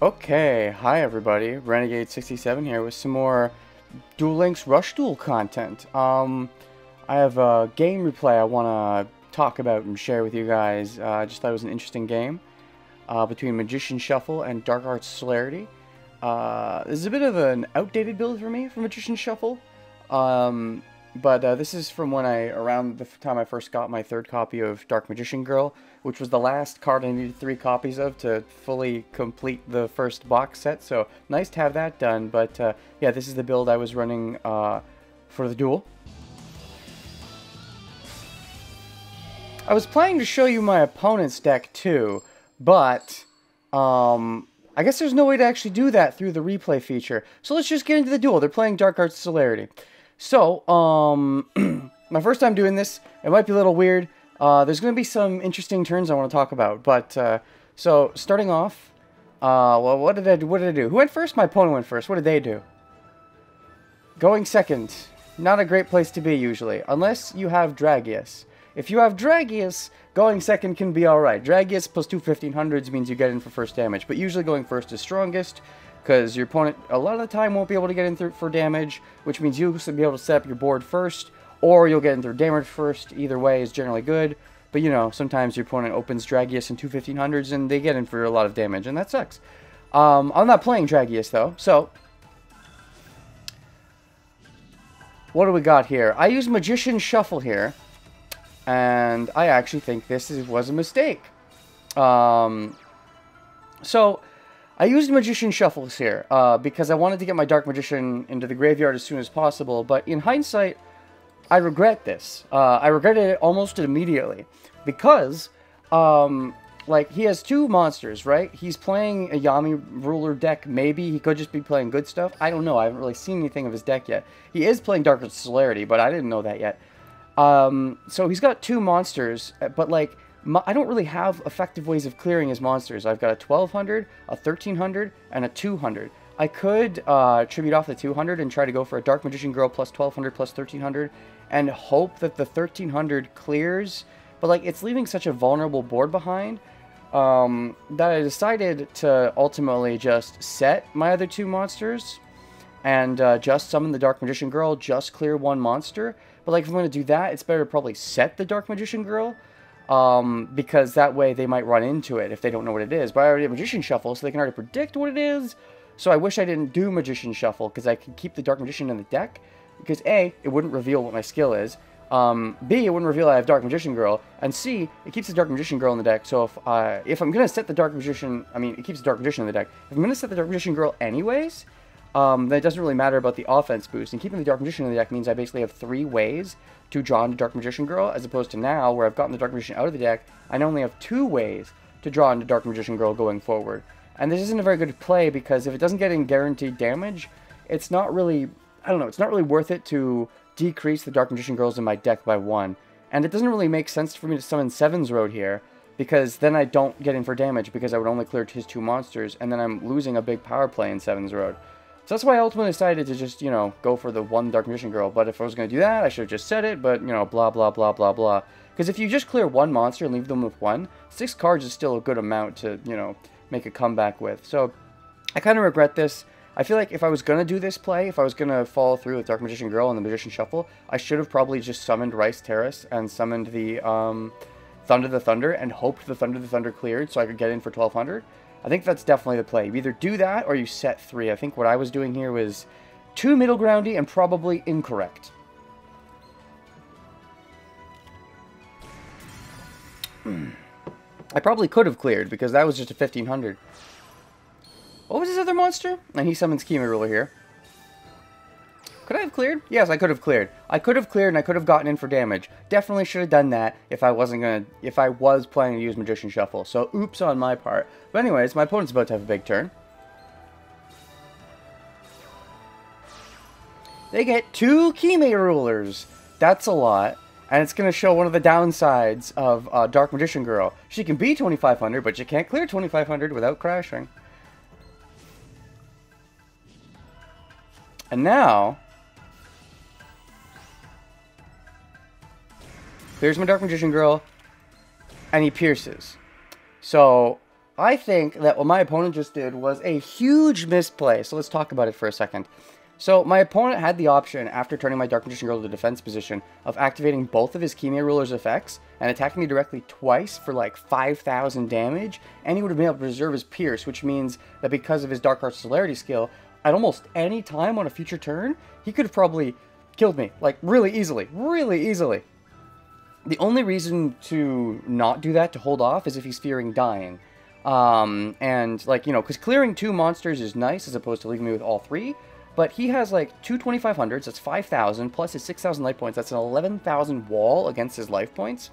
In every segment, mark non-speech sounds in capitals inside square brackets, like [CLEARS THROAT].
Okay, hi everybody, Renigade67 here with some more Duel Links Rush Duel content. Um, I have a game replay I want to talk about and share with you guys. Uh, I just thought it was an interesting game uh, between Magician Shuffle and Dark Arts Celerity. Uh, this is a bit of an outdated build for me for Magician Shuffle, um, but uh, this is from when I, around the time I first got my third copy of Dark Magician Girl, which was the last card I needed three copies of to fully complete the first box set. So nice to have that done. But uh, yeah, this is the build I was running uh, for the duel. I was planning to show you my opponent's deck too, but um, I guess there's no way to actually do that through the replay feature. So let's just get into the duel. They're playing Dark Arts Celerity. So, um, [CLEARS THROAT] my first time doing this, it might be a little weird. Uh, there's going to be some interesting turns I want to talk about, but, uh, so, starting off, uh, well, what did I do? What did I do? Who went first? My opponent went first. What did they do? Going second. Not a great place to be, usually, unless you have Dragius. If you have Dragius, going second can be alright. Dragius plus two 1500s means you get in for first damage, but usually going first is strongest, because your opponent a lot of the time won't be able to get in through for damage, which means you'll be able to set up your board first, or you'll get in through damage first. Either way is generally good. But, you know, sometimes your opponent opens Dragius and two 1500s and they get in for a lot of damage, and that sucks. Um, I'm not playing Dragius, though, so... What do we got here? I use Magician Shuffle here, and I actually think this is, was a mistake. Um, so, I used Magician Shuffles here, uh, because I wanted to get my Dark Magician into the graveyard as soon as possible, but in hindsight, I regret this. Uh, I regretted it almost immediately because, um, like, he has two monsters, right? He's playing a Yami ruler deck, maybe. He could just be playing good stuff. I don't know. I haven't really seen anything of his deck yet. He is playing Dark Celerity, but I didn't know that yet. Um, so he's got two monsters, but, like, I don't really have effective ways of clearing his monsters. I've got a 1200, a 1300, and a 200. I could uh, tribute off the 200 and try to go for a Dark Magician Girl plus 1200 plus 1300 and hope that the 1300 clears. But like it's leaving such a vulnerable board behind um, that I decided to ultimately just set my other two monsters and uh, just summon the Dark Magician Girl, just clear one monster. But like if I'm going to do that, it's better to probably set the Dark Magician Girl um, because that way they might run into it if they don't know what it is. But I already have Magician Shuffle, so they can already predict what it is. So I wish I didn't do Magician Shuffle because I could keep the Dark Magician in the deck because A, it wouldn't reveal what my skill is. Um, B, it wouldn't reveal I have Dark Magician Girl, and C, it keeps the Dark Magician Girl in the deck. So if uh, if I'm gonna set the Dark Magician, I mean, it keeps the Dark Magician in the deck. If I'm gonna set the Dark Magician Girl anyways, um, then it doesn't really matter about the offense boost. And keeping the Dark Magician in the deck means I basically have three ways to draw into Dark Magician Girl, as opposed to now, where I've gotten the Dark Magician out of the deck, I only have two ways to draw into Dark Magician Girl going forward. And this isn't a very good play because if it doesn't get in guaranteed damage, it's not really, I don't know, it's not really worth it to decrease the Dark Magician Girls in my deck by one. And it doesn't really make sense for me to summon Sevens Road here, because then I don't get in for damage, because I would only clear his two monsters, and then I'm losing a big power play in Sevens Road. So that's why I ultimately decided to just, you know, go for the one Dark Magician Girl. But if I was going to do that, I should have just said it, but, you know, blah, blah, blah, blah, blah. Because if you just clear one monster and leave them with one, six cards is still a good amount to, you know, make a comeback with. So I kind of regret this. I feel like if I was going to do this play, if I was going to follow through with Dark Magician Girl and the Magician Shuffle, I should have probably just summoned Rice Terrace and summoned the um, Thunder the Thunder and hoped the Thunder the Thunder cleared so I could get in for 1200. I think that's definitely the play. You either do that or you set three. I think what I was doing here was too middle groundy and probably incorrect. Hmm. I probably could have cleared because that was just a 1500. What was his other monster? And he summons Chemo Ruler here. Could I have cleared? Yes, I could have cleared. I could have cleared and I could have gotten in for damage. Definitely should have done that if I wasn't gonna, if I was planning to use Magician Shuffle. So oops on my part. But anyways, my opponent's about to have a big turn. They get two Chemo Rulers. That's a lot. And it's going to show one of the downsides of uh, Dark Magician Girl. She can be 2500, but she can't clear 2500 without crashing. And now... Here's my Dark Magician Girl. And he pierces. So, I think that what my opponent just did was a huge misplay. So let's talk about it for a second. So my opponent had the option, after turning my Dark Magician Girl to defense position, of activating both of his Keymae Ruler's effects and attacking me directly twice for like 5,000 damage, and he would have been able to preserve his Pierce, which means that because of his Dark Arts Celerity skill, at almost any time on a future turn, he could have probably killed me, like really easily, really easily. The only reason to not do that, to hold off, is if he's fearing dying. Um, and like, you know, because clearing two monsters is nice as opposed to leaving me with all three, but he has like two 2500s, that's 5,000, plus his 6,000 life points, that's an 11,000 wall against his life points.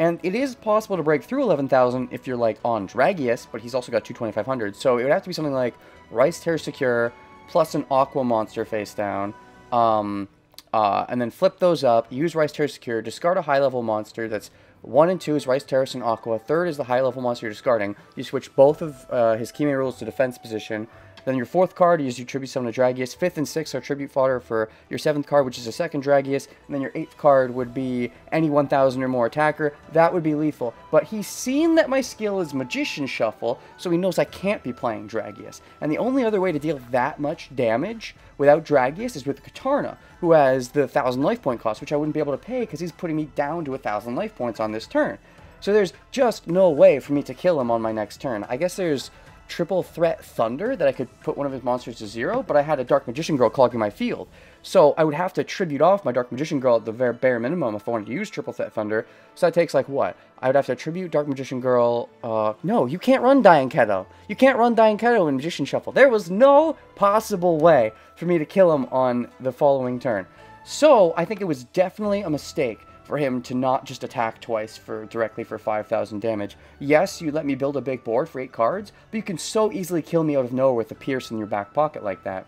And it is possible to break through 11,000 if you're like on Dragius, but he's also got two 2500s. So it would have to be something like Rice Terror Secure, plus an Aqua monster face down. Um, uh, and then flip those up, use Rice Terror Secure, discard a high level monster that's 1 and 2 is Rice Terrace and Aqua. Third is the high level monster you're discarding. You switch both of uh, his Keymae rules to defense position. Then your fourth card is you tribute summon a Dragius. Fifth and sixth are tribute fodder for your seventh card, which is a second Dragius. And then your eighth card would be any 1000 or more attacker. That would be lethal. But he's seen that my skill is Magician Shuffle, so he knows I can't be playing Dragius. And the only other way to deal that much damage without Dragius is with Katarna, who has the 1000 life point cost, which I wouldn't be able to pay because he's putting me down to 1000 life points on this turn. So there's just no way for me to kill him on my next turn. I guess there's triple threat Thunder that I could put one of his monsters to zero, but I had a Dark Magician Girl clogging my field. So I would have to tribute off my Dark Magician Girl at the very bare minimum if I wanted to use triple threat Thunder. So that takes like what? I would have to tribute Dark Magician Girl. Uh, no, you can't run Dian Keto. You can't run Dian Keto in Magician Shuffle. There was no possible way for me to kill him on the following turn. So I think it was definitely a mistake for him to not just attack twice for directly for 5,000 damage. Yes, you let me build a big board for 8 cards, but you can so easily kill me out of nowhere with a Pierce in your back pocket like that.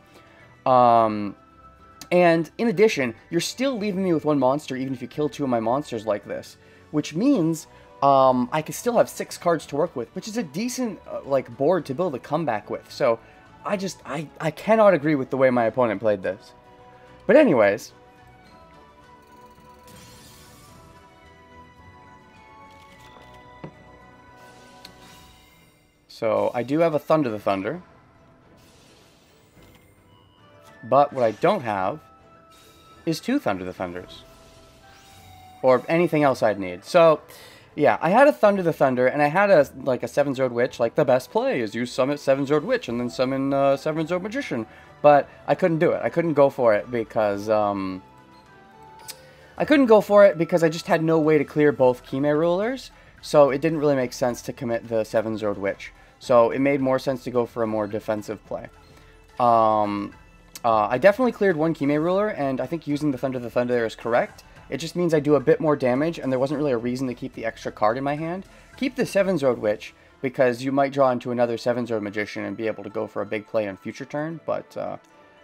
Um, and in addition, you're still leaving me with one monster even if you kill two of my monsters like this, which means um, I can still have six cards to work with, which is a decent uh, like board to build a comeback with. So I just, I, I cannot agree with the way my opponent played this. But anyways, So I do have a Thunder the Thunder. But what I don't have is two Thunder the Thunders. Or anything else I'd need. So, yeah, I had a Thunder the Thunder, and I had a like a Sevens Road Witch. Like, the best play is use summon Sevens Road Witch and then summon uh, Sevens Road Magician. But I couldn't do it. I couldn't go for it because... Um, I couldn't go for it because I just had no way to clear both Keymae rulers. So it didn't really make sense to commit the Seven Zord Witch. So it made more sense to go for a more defensive play. Um, uh, I definitely cleared one Kime Ruler, and I think using the Thunder the Thunder is correct. It just means I do a bit more damage, and there wasn't really a reason to keep the extra card in my hand. Keep the Sevens Road Witch, because you might draw into another Sevens Road Magician and be able to go for a big play on future turn, but uh,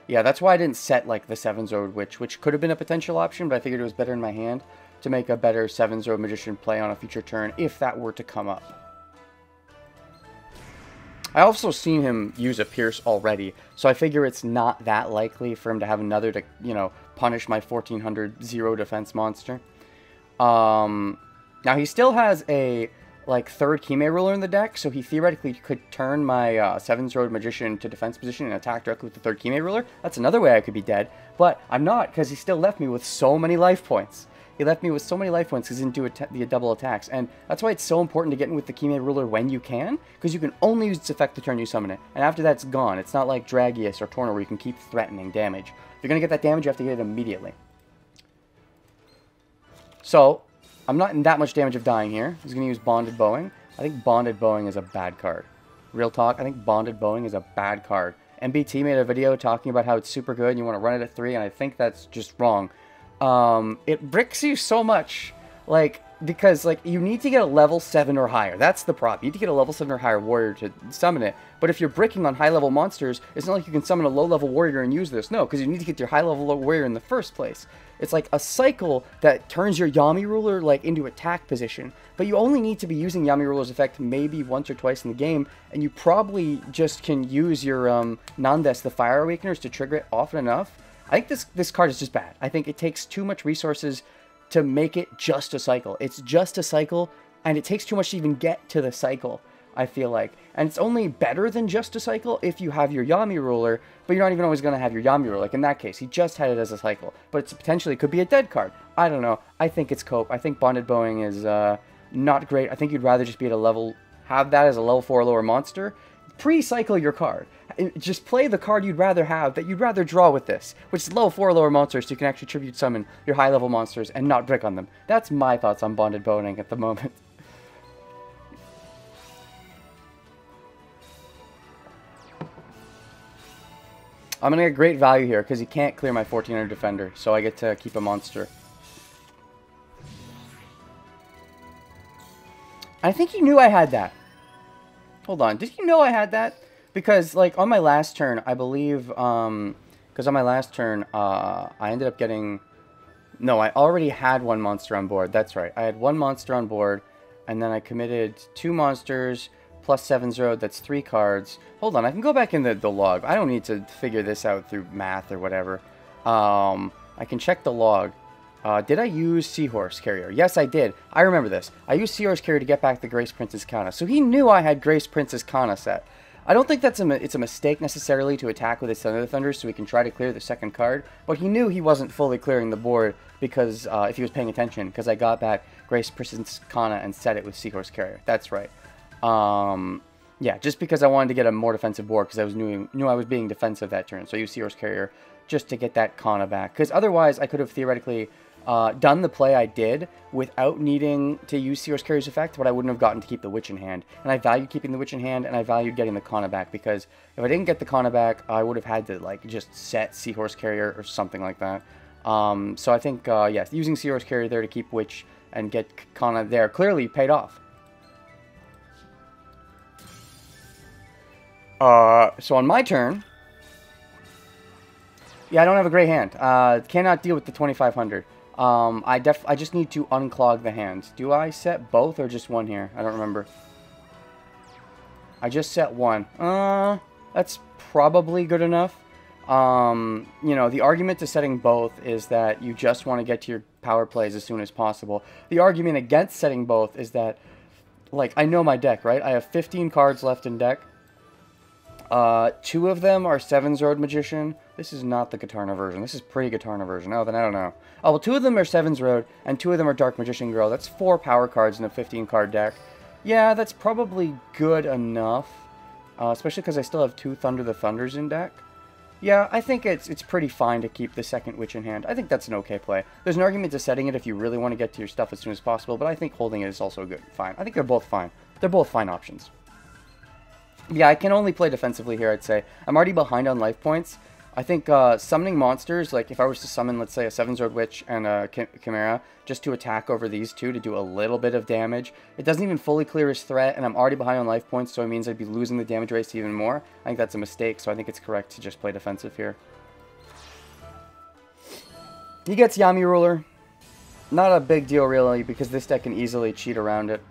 yeah, that's why I didn't set like the Sevens Road Witch, which could have been a potential option, but I figured it was better in my hand to make a better Sevens Road Magician play on a future turn if that were to come up. I also seen him use a Pierce already, so I figure it's not that likely for him to have another to, you know, punish my 1400 zero defense monster. Um, now he still has a, like, third Keymae Ruler in the deck, so he theoretically could turn my uh, Sevens Road Magician to defense position and attack directly with the third Keymae Ruler. That's another way I could be dead, but I'm not, because he still left me with so many life points. He left me with so many life points because he didn't do the double attacks. And that's why it's so important to get in with the Keymae Ruler when you can, because you can only use its effect the turn you summon it. And after that, it's gone. It's not like Dragius or Torna where you can keep threatening damage. If you're going to get that damage, you have to get it immediately. So, I'm not in that much damage of dying here. He's going to use Bonded Bowing. I think Bonded Bowing is a bad card. Real talk, I think Bonded Bowing is a bad card. MBT made a video talking about how it's super good and you want to run it at 3, and I think that's just wrong um, it bricks you so much, like, because, like, you need to get a level 7 or higher. That's the problem. You need to get a level 7 or higher warrior to summon it. But if you're bricking on high-level monsters, it's not like you can summon a low-level warrior and use this. No, because you need to get your high-level warrior in the first place. It's like a cycle that turns your Yami Ruler, like, into attack position. But you only need to be using Yami Ruler's effect maybe once or twice in the game, and you probably just can use your, um, Nandes, the Fire Awakeners, to trigger it often enough I think this this card is just bad. I think it takes too much resources to make it just a cycle. It's just a cycle, and it takes too much to even get to the cycle. I feel like. And it's only better than just a cycle if you have your Yami ruler, but you're not even always going to have your Yami ruler. Like in that case, he just had it as a cycle. But it's potentially could be a dead card. I don't know. I think it's cope. I think Bonded Bowing is uh, not great. I think you'd rather just be at a level, have that as a level 4 or lower monster. Pre-cycle your card. Just play the card you'd rather have, that you'd rather draw with this, which is level 4 lower monsters, so you can actually tribute summon your high-level monsters and not brick on them. That's my thoughts on Bonded Bowing at the moment. [LAUGHS] I'm to get great value here because he can't clear my 1400 defender, so I get to keep a monster. I think he knew I had that. Hold on, did he know I had that? Because, like, on my last turn, I believe, um, because on my last turn, uh, I ended up getting, no, I already had one monster on board, that's right. I had one monster on board, and then I committed two monsters, plus Sevens Road, that's three cards. Hold on, I can go back in the, the log. I don't need to figure this out through math or whatever. Um, I can check the log. Uh, did I use Seahorse Carrier? Yes, I did. I remember this. I used Seahorse Carrier to get back the Grace Princess Kana. So he knew I had Grace Princess Kana set. I don't think that's a it's a mistake necessarily to attack with his Thunder Thunder so he can try to clear the second card, but he knew he wasn't fully clearing the board because uh, if he was paying attention, because I got back Grace Princess Kana and set it with Seahorse Carrier. That's right. Um, yeah, just because I wanted to get a more defensive board because I was knew, knew I was being defensive that turn. So I used Seahorse Carrier just to get that Kana back. Because otherwise I could have theoretically uh, done the play I did without needing to use Seahorse Carrier's effect, but I wouldn't have gotten to keep the Witch in hand. And I valued keeping the Witch in hand, and I valued getting the Kana back, because if I didn't get the Kana back, I would have had to like just set Seahorse Carrier or something like that. Um, so I think, uh, yes, using Seahorse Carrier there to keep Witch and get Kana there clearly paid off. Uh, so on my turn, yeah, I don't have a great hand. Uh, cannot deal with the 2500. Um, I def I just need to unclog the hands. Do I set both or just one here? I don't remember. I just set one. Uh, that's probably good enough. Um, you know, the argument to setting both is that you just want to get to your power plays as soon as possible. The argument against setting both is that, like, I know my deck, right? I have 15 cards left in deck. Uh, two of them are Seven Road Magician. This is not the Katarna version. This is pre-Katarna version. Oh, then I don't know. Oh, well, two of them are Sevens Road, and two of them are Dark Magician Girl. That's four power cards in a 15-card deck. Yeah, that's probably good enough. Uh, especially because I still have two Thunder the Thunders in deck. Yeah, I think it's it's pretty fine to keep the second Witch in hand. I think that's an okay play. There's an argument to setting it if you really want to get to your stuff as soon as possible, but I think holding it is also good. Fine. I think they're both fine. They're both fine options. Yeah, I can only play defensively here, I'd say. I'm already behind on life points. I think uh, summoning monsters, like if I was to summon, let's say, a Sevens Road Witch and a Chimera, just to attack over these two to do a little bit of damage, it doesn't even fully clear his threat, and I'm already behind on life points, so it means I'd be losing the damage race even more. I think that's a mistake, so I think it's correct to just play defensive here. He gets Yami Ruler. Not a big deal, really, because this deck can easily cheat around it.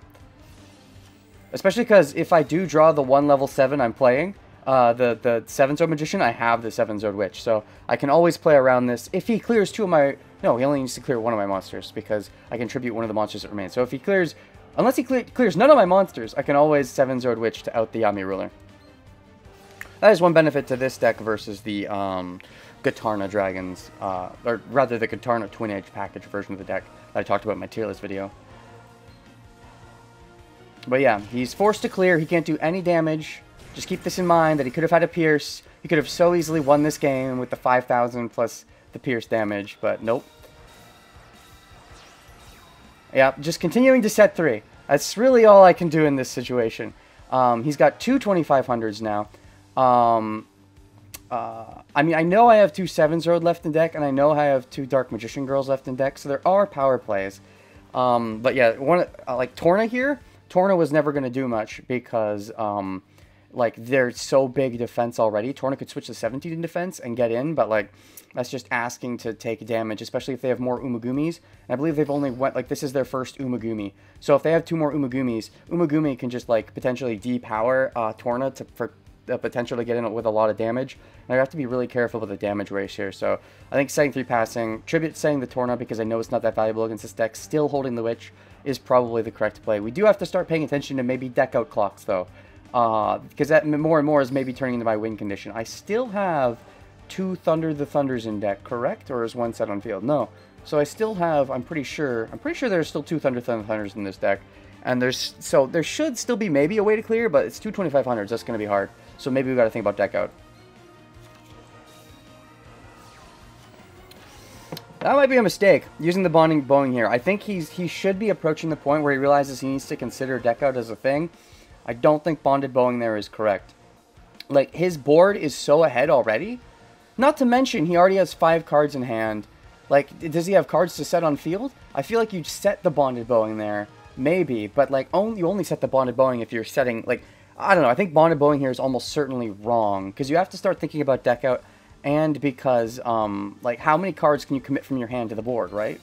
Especially because if I do draw the one level 7 I'm playing, uh, the, the Sevens Road Magician, I have the Sevens Road Witch. So I can always play around this. If he clears two of my... No, he only needs to clear one of my monsters because I can tribute one of the monsters that remain. So if he clears... Unless he cle clears none of my monsters, I can always Sevens Road Witch to out the Yami Ruler. That is one benefit to this deck versus the um, Katarna Dragons, uh, or rather the Katarna Twin Edge package version of the deck that I talked about in my tier list video. But yeah, he's forced to clear. He can't do any damage. Just keep this in mind that he could have had a Pierce. He could have so easily won this game with the 5,000 plus the Pierce damage, but nope. Yeah, just continuing to set three. That's really all I can do in this situation. Um, he's got two 2500s now. Um, uh, I mean, I know I have two Sevens Road left in deck, and I know I have two Dark Magician Girls left in deck, so there are power plays. Um, but yeah, one uh, like Torna here, Torna was never going to do much because, um, like, they're so big defense already. Torna could switch to 17 in defense and get in, but, like, that's just asking to take damage, especially if they have more Umagumis. And I believe they've only went, like, this is their first Umagumi. So if they have two more Umagumis, Umagumi can just, like, potentially depower uh, Torna to, for the potential to get in with a lot of damage. And I have to be really careful with the damage race here. So I think setting 3 passing, Tribute setting the Torna because I know it's not that valuable against this deck, still holding the Witch is probably the correct play. We do have to start paying attention to maybe deck out clocks though. Uh, because that more and more is maybe turning into my win condition. I still have two Thunder the Thunders in deck, correct? Or is one set on field? No. So I still have, I'm pretty sure, I'm pretty sure there's still two Thunder Thunder Thunders in this deck. And there's, so there should still be maybe a way to clear, but it's two 2500s, that's going to be hard. So maybe we got to think about deck out. That might be a mistake, using the bonding Bowing here. I think he's he should be approaching the point where he realizes he needs to consider deck out as a thing. I don't think bonded bowing there is correct. Like, his board is so ahead already. Not to mention, he already has five cards in hand. Like, does he have cards to set on field? I feel like you'd set the bonded bowing there. Maybe, but like, only you only set the bonded bowing if you're setting, like, I don't know. I think bonded bowing here is almost certainly wrong. Because you have to start thinking about deck out and because, um, like, how many cards can you commit from your hand to the board, right?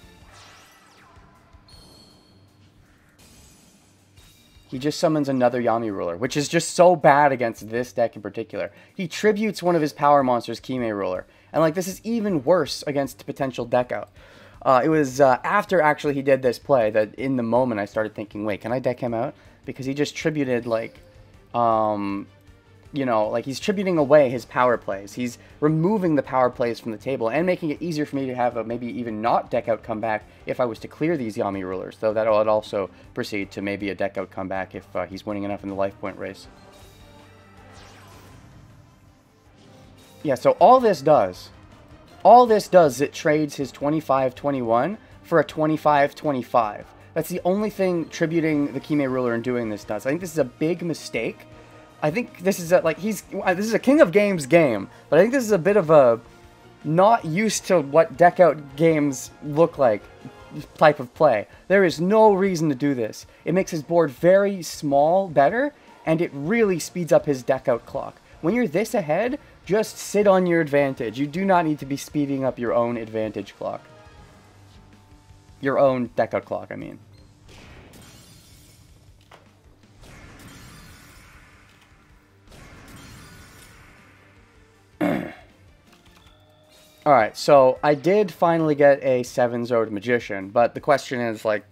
He just summons another Yami Ruler, which is just so bad against this deck in particular. He tributes one of his power monsters, Kime Ruler. And, like, this is even worse against potential deck out. Uh, it was uh, after, actually, he did this play that in the moment I started thinking, wait, can I deck him out? Because he just tributed, like, um, you know, like he's tributing away his power plays. He's removing the power plays from the table and making it easier for me to have a maybe even not deck out comeback if I was to clear these Yami rulers. Though that would also proceed to maybe a deck out comeback if uh, he's winning enough in the life point race. Yeah, so all this does, all this does is it trades his 25-21 for a 25-25. That's the only thing tributing the Kime ruler and doing this does. I think this is a big mistake I think this is a, like he's uh, this is a King of Games game, but I think this is a bit of a not used to what deck out games look like type of play. There is no reason to do this. It makes his board very small better, and it really speeds up his deck out clock. When you're this ahead, just sit on your advantage. You do not need to be speeding up your own advantage clock. Your own deck out clock, I mean. Alright, so I did finally get a Sevens Road Magician, but the question is, like,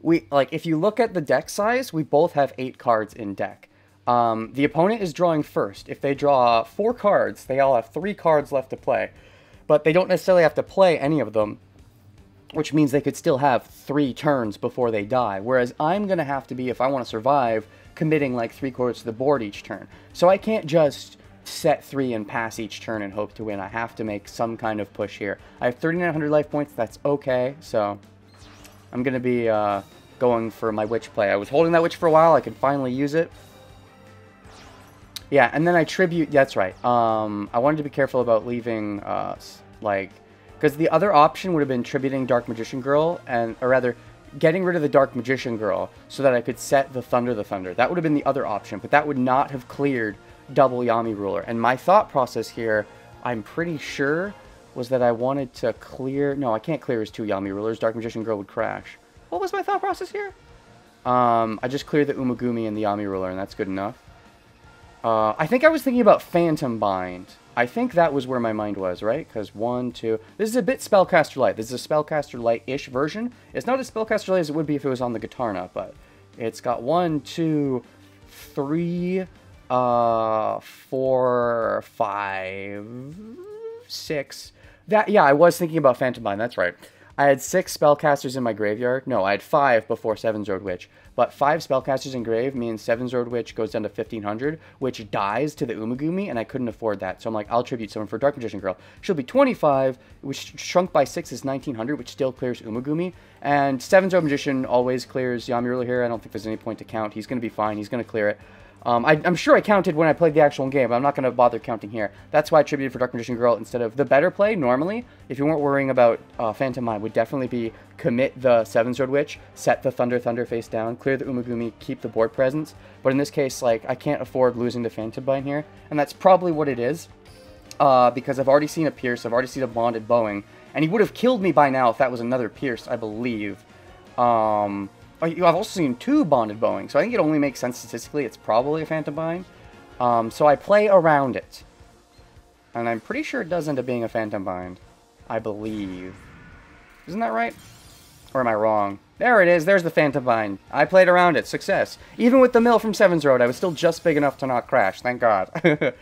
we like if you look at the deck size, we both have 8 cards in deck. Um, the opponent is drawing first. If they draw 4 cards, they all have 3 cards left to play. But they don't necessarily have to play any of them, which means they could still have 3 turns before they die. Whereas I'm going to have to be, if I want to survive, committing like 3 quarters to the board each turn. So I can't just set three and pass each turn and hope to win. I have to make some kind of push here. I have 3,900 life points. That's okay. So I'm going to be uh, going for my witch play. I was holding that witch for a while. I can finally use it. Yeah, and then I tribute... That's right. Um, I wanted to be careful about leaving, uh, like... Because the other option would have been tributing Dark Magician Girl, and or rather, getting rid of the Dark Magician Girl so that I could set the Thunder the Thunder. That would have been the other option, but that would not have cleared double Yami ruler. And my thought process here, I'm pretty sure, was that I wanted to clear... No, I can't clear his two Yami rulers. Dark Magician Girl would crash. What was my thought process here? Um, I just cleared the Umagumi and the Yami ruler, and that's good enough. Uh, I think I was thinking about Phantom Bind. I think that was where my mind was, right? Because one, two... This is a bit Spellcaster Light. This is a Spellcaster Light-ish version. It's not as Spellcaster Light as it would be if it was on the Gitarna, but it's got one, two, three uh, four, five, six. That yeah, I was thinking about Phantom Bind. That's right. I had six spellcasters in my graveyard. No, I had five before Sevens Road Witch. But five spellcasters in grave means Sevens Road Witch goes down to 1500, which dies to the Umagumi, and I couldn't afford that. So I'm like, I'll tribute someone for Dark Magician Girl. She'll be 25, which shrunk by 6 is 1900, which still clears Umagumi. And Sevens Road Magician always clears Yami here. I don't think there's any point to count. He's going to be fine. He's going to clear it. Um, I, am sure I counted when I played the actual game, but I'm not going to bother counting here. That's why I attributed for Dark Magician Girl instead of the better play, normally, if you weren't worrying about uh, Phantom Bind, would definitely be commit the Sevens Road Witch, set the Thunder Thunder face down, clear the Umagumi, keep the board presence. But in this case, like, I can't afford losing to Phantom Bind here, and that's probably what it is, uh, because I've already seen a Pierce, I've already seen a Bonded Bowing, and he would have killed me by now if that was another Pierce, I believe. Um, Oh, I've also seen two bonded bowing, so I think it only makes sense statistically. It's probably a phantom bind. Um, so I play around it. And I'm pretty sure it does end up being a Phantom Bind. I believe. Isn't that right? Or am I wrong? There it is. There's the Phantom Bind. I played around it. Success. Even with the mill from Sevens Road, I was still just big enough to not crash. Thank God. [LAUGHS]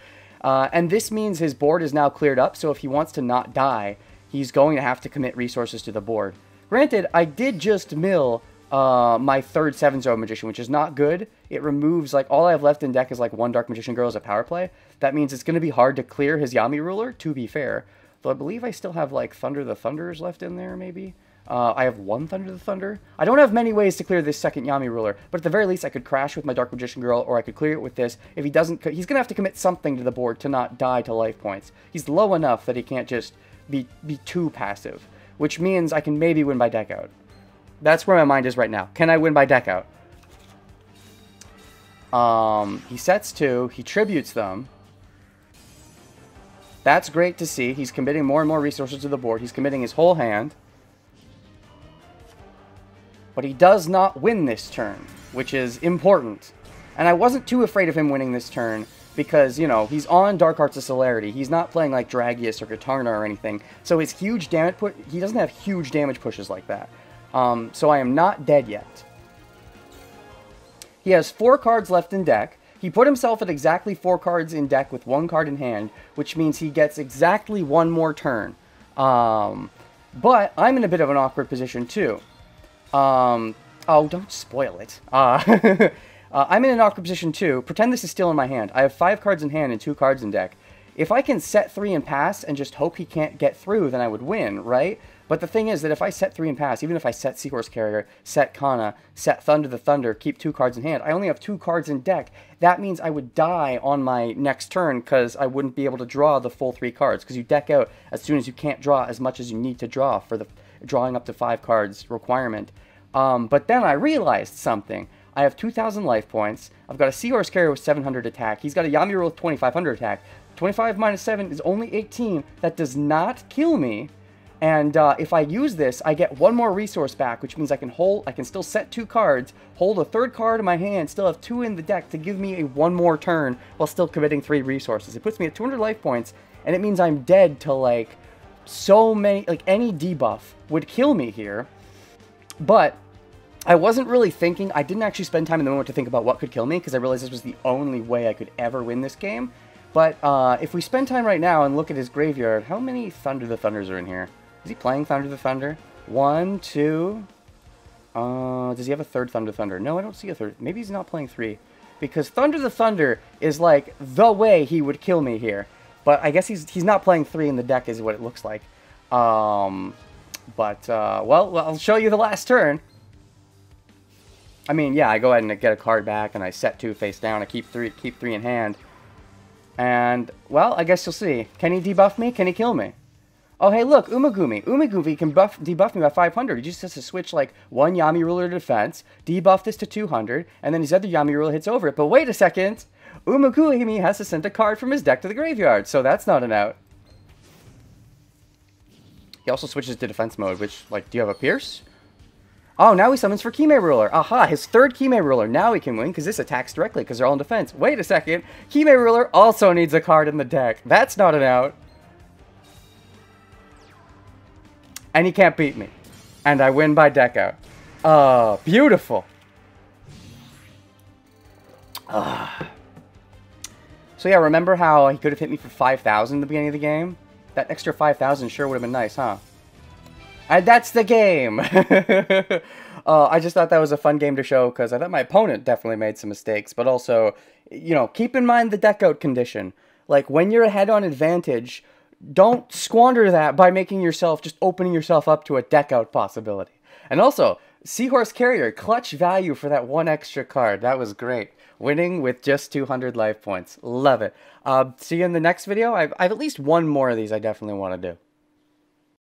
uh, and this means his board is now cleared up, so if he wants to not die, he's going to have to commit resources to the board. Granted, I did just mill uh, my third Sevens Road Magician, which is not good. It removes, like, all I have left in deck is, like, one Dark Magician Girl as a power play. That means it's going to be hard to clear his Yami Ruler, to be fair. Though I believe I still have, like, Thunder the Thunders left in there, maybe? Uh, I have one Thunder the Thunder. I don't have many ways to clear this second Yami Ruler, but at the very least I could crash with my Dark Magician Girl, or I could clear it with this. If he doesn't, he's going to have to commit something to the board to not die to life points. He's low enough that he can't just be, be too passive, which means I can maybe win by deck out. That's where my mind is right now. Can I win by deck out? Um, he sets two, he tributes them. That's great to see. He's committing more and more resources to the board. He's committing his whole hand. But he does not win this turn, which is important. And I wasn't too afraid of him winning this turn because, you know, he's on Dark Arts of Celerity. He's not playing like Dragius or Katarna or anything. So his huge damage put he doesn't have huge damage pushes like that. Um, so I am not dead yet. He has four cards left in deck. He put himself at exactly four cards in deck with one card in hand, which means he gets exactly one more turn. Um, but I'm in a bit of an awkward position too. Um, oh, don't spoil it. Uh, [LAUGHS] uh, I'm in an awkward position too. Pretend this is still in my hand. I have five cards in hand and two cards in deck. If I can set three and pass and just hope he can't get through, then I would win, right? But the thing is that if I set three and pass, even if I set Seahorse Carrier, set Kana, set Thunder the Thunder, keep two cards in hand, I only have two cards in deck. That means I would die on my next turn because I wouldn't be able to draw the full three cards because you deck out as soon as you can't draw as much as you need to draw for the drawing up to five cards requirement. Um, but then I realized something. I have 2,000 life points. I've got a Seahorse Carrier with 700 attack. He's got a Yami with 2,500 attack. 25 minus 7 is only 18. That does not kill me. And uh, if I use this, I get one more resource back, which means I can hold, I can still set two cards, hold a third card in my hand, still have two in the deck to give me a one more turn while still committing three resources. It puts me at 200 life points, and it means I'm dead to like so many, like any debuff would kill me here. But I wasn't really thinking, I didn't actually spend time in the moment to think about what could kill me because I realized this was the only way I could ever win this game. But uh, if we spend time right now and look at his graveyard, how many Thunder the Thunders are in here? Is he playing Thunder the Thunder? One, two. Uh, does he have a third Thunder Thunder? No, I don't see a third. Maybe he's not playing three. Because Thunder the Thunder is like the way he would kill me here. But I guess he's he's not playing three in the deck is what it looks like. Um, but, uh, well, I'll show you the last turn. I mean, yeah, I go ahead and get a card back, and I set two face down. I keep three, keep three in hand. And, well, I guess you'll see. Can he debuff me? Can he kill me? Oh, hey, look, Umagumi. Umagumi can buff, debuff me by 500. He just has to switch, like, one Yami Ruler to defense, debuff this to 200, and then his other Yami Ruler hits over it. But wait a second! Umagumi has to send a card from his deck to the graveyard, so that's not an out. He also switches to defense mode, which, like, do you have a Pierce? Oh, now he summons for Kime Ruler. Aha, his third Kime Ruler. Now he can win, because this attacks directly, because they're all in defense. Wait a second. Kime Ruler also needs a card in the deck. That's not an out. And he can't beat me. And I win by deck out. Oh, beautiful. Uh. So yeah, remember how he could have hit me for 5,000 at the beginning of the game? That extra 5,000 sure would have been nice, huh? And that's the game! [LAUGHS] uh, I just thought that was a fun game to show because I thought my opponent definitely made some mistakes, but also, you know, keep in mind the deck out condition. Like, when you're ahead on advantage, don't squander that by making yourself just opening yourself up to a deck out possibility. And also, Seahorse Carrier, clutch value for that one extra card. That was great. Winning with just 200 life points. Love it. Uh, see you in the next video. I've, I've at least one more of these I definitely want to do.